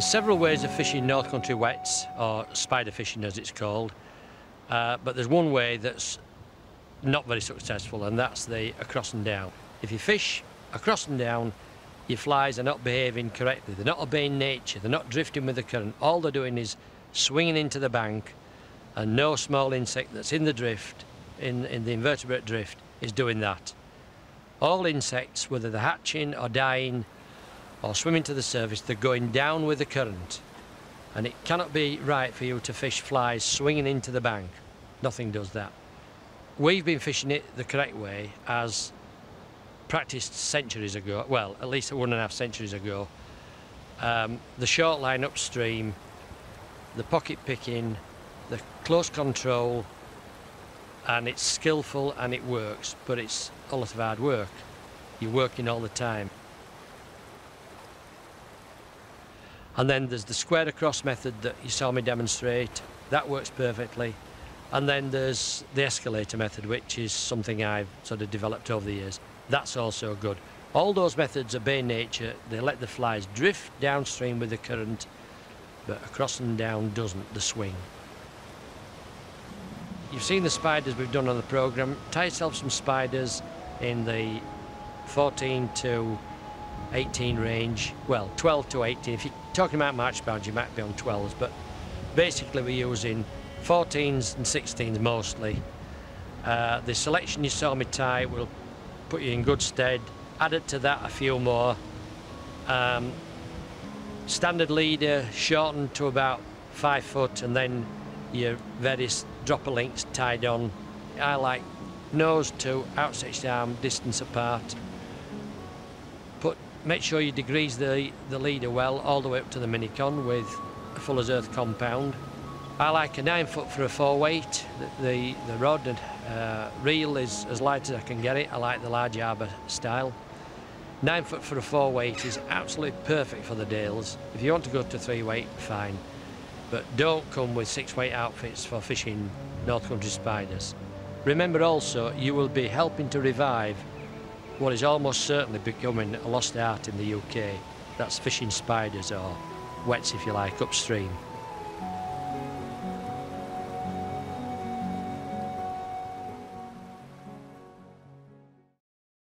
Several ways of fishing North Country wets, or spider fishing as it's called, uh, but there's one way that's not very successful, and that's the across and down. If you fish across and down, your flies are not behaving correctly. They're not obeying nature. They're not drifting with the current. All they're doing is swinging into the bank, and no small insect that's in the drift, in, in the invertebrate drift, is doing that. All insects, whether they're hatching or dying, or swimming to the surface, they're going down with the current. And it cannot be right for you to fish flies swinging into the bank. Nothing does that. We've been fishing it the correct way as practiced centuries ago, well, at least one and a half centuries ago. Um, the short line upstream, the pocket picking, the close control, and it's skillful and it works, but it's a lot of hard work. You're working all the time. And then there's the square across method that you saw me demonstrate. That works perfectly. And then there's the escalator method, which is something I've sort of developed over the years. That's also good. All those methods obey nature. They let the flies drift downstream with the current, but across and down doesn't, the swing. You've seen the spiders we've done on the programme. Tie yourself some spiders in the 14 to 18 range, well 12 to 18. If you're talking about March Brown you might be on 12s, but basically we're using 14s and 16s mostly. Uh, the selection you saw me tie will put you in good stead. Added to that a few more. Um, standard leader shortened to about five foot and then your various dropper links tied on. I like nose to outstretched arm distance apart Put, Make sure you degrease the, the leader well all the way up to the minicon with a Fuller's Earth compound. I like a nine foot for a four weight. The, the, the rod and uh, reel is as light as I can get it. I like the large arbor style. Nine foot for a four weight is absolutely perfect for the Dales. If you want to go to three weight, fine. But don't come with six weight outfits for fishing North Country spiders. Remember also, you will be helping to revive what is almost certainly becoming a lost art in the UK. That's fishing spiders or wets, if you like, upstream.